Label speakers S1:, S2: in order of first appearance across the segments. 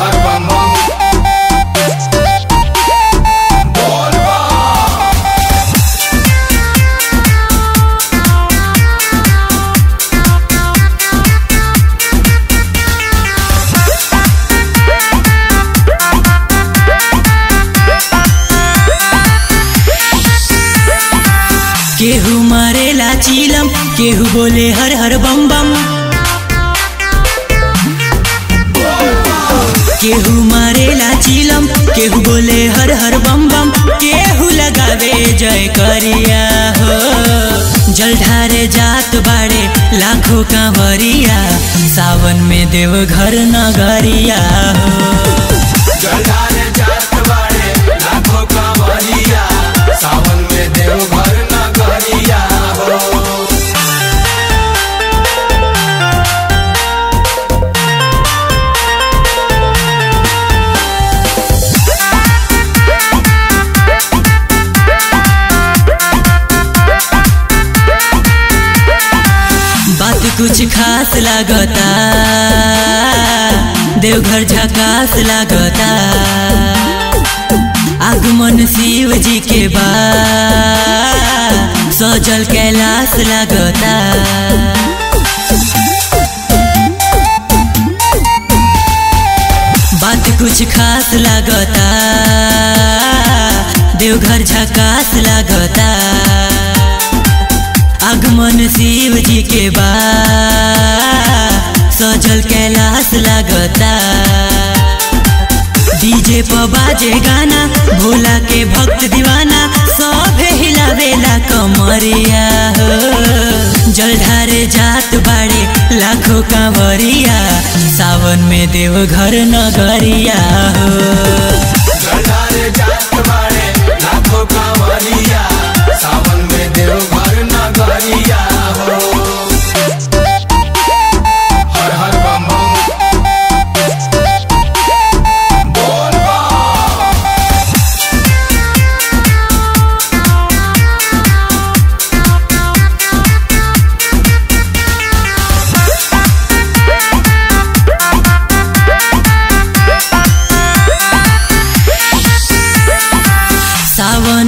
S1: हर बम बम
S2: केहू चीलम केहू बोले हर हर बम बम। केहू मरेला चिलम, केहू बोले हर हर बम बम, केहू लगावे जय करिया हो। जल ढारे जात बाड़े लाखों कांवरिया सावन में देव घर नगरिया हो। कुछ खास लागता। देवघर झकास लागता। आगमन शिव जी के बाद सजल कैलाश लागता। बात कुछ खास लागता। देवघर झकास लागता। आगमन शिव जी के बाद सजल कैलाश लागता। डीजे पर बाजे गाना, भोला के भक्त दीवाना सभे हिलावेला कमरिया हो। जल ढारे जात बाड़े लाखों कांवरिया, सावन में देव घर नगरिया हो।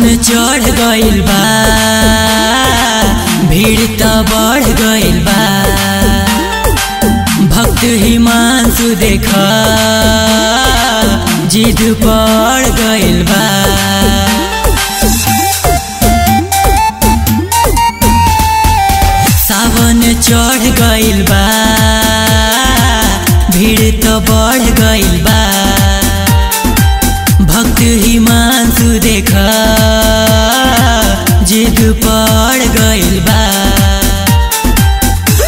S2: सावन चढ़ गइल बा। भीड़ त बढ़ गइल बा। भक्त हिमांशु देख, जिद पड़ गइल बा। सावन चढ़ गइल बा। भीड़ त बढ़ गइल बा। भक्त हिमांशु देख जिद पड़ गइल बा।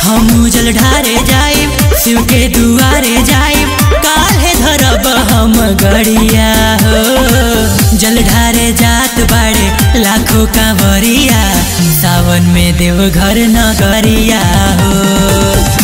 S2: हम जल ढारे जाइब, शिव के दुआरे जाइब काहे धरब हम गड़िया हो। जल ढारे जात बाड़े, लाखों कांवरिया सावन में देव घर नगरिया हो।